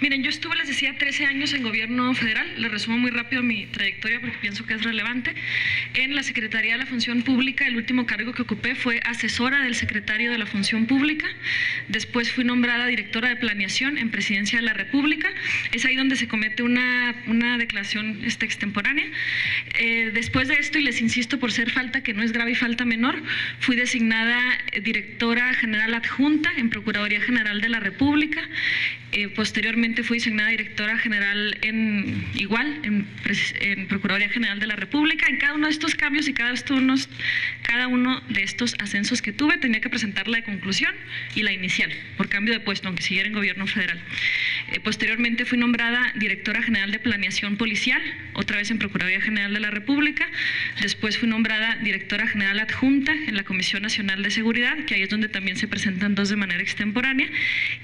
Miren, yo estuve, les decía, 13 años en gobierno federal. Les resumo muy rápido mi trayectoria porque pienso que es relevante. En la Secretaría de la Función Pública, el último cargo que ocupé fue asesora del secretario de la Función Pública. Después fui nombrada directora de planeación en Presidencia de la República. Es ahí donde se comete una, una declaración este, extemporánea. Eh, después de esto, y les insisto por ser falta que no es grave y falta menor, fui designada directora general adjunta en Procuraduría General de la República. Eh, posteriormente fui designada directora general en igual, en, Procuraduría General de la República. En cada uno de estos cambios y cada, unos, cada uno de estos ascensos que tuve tenía que presentar la de conclusión y la inicial, por cambio de puesto, aunque siguiera en gobierno federal. Eh, posteriormente fui nombrada directora general de planeación policial, otra vez en Procuraduría General de la República. Después fui nombrada directora general adjunta en la Comisión Nacional de Seguridad, que ahí es donde también se presentan dos de manera extemporánea.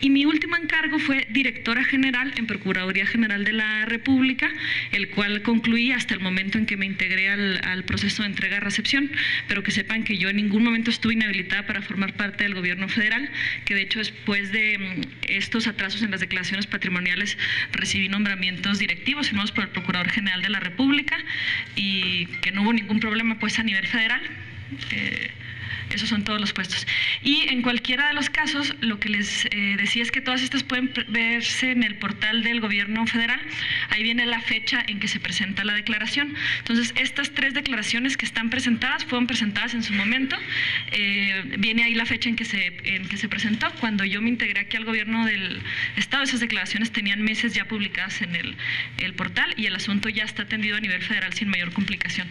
Y mi último encargo fue directora general en Procuraduría General de la República, el cual concluí hasta el momento en que me integré al, proceso de entrega-recepción, pero que sepan que yo en ningún momento estuve inhabilitada para formar parte del gobierno federal, que de hecho después de mm, estos atrasos en las declaraciones patrimoniales recibí nombramientos directivos firmados por el Procurador General de la República y que no hubo ningún problema pues a nivel federal. Eh, esos son todos los puestos. Y en cualquiera de los casos, lo que les eh, decía es que todas estas pueden verse en el portal del gobierno federal. Ahí viene la fecha en que se presenta la declaración. Entonces, estas tres declaraciones que están presentadas fueron presentadas en su momento. Eh, viene ahí la fecha en que, se, presentó. Cuando yo me integré aquí al gobierno del Estado, esas declaraciones tenían meses ya publicadas en el, el portal y el asunto ya está atendido a nivel federal sin mayor complicación.